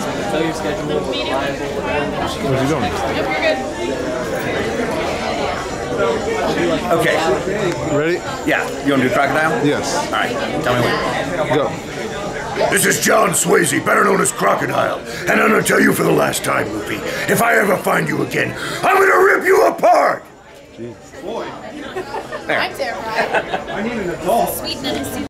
Tell your schedule, reliable, What's he doing? Okay. Ready? Yeah. You want to do crocodile? Yes. All right. Tell me when. Go. This is John Swasey, better known as Crocodile. And I'm gonna tell you for the last time, Luffy, if I ever find you again, I'm gonna rip you apart! Jeez. Boy. I'm terrified. I need an adult. Sweetness.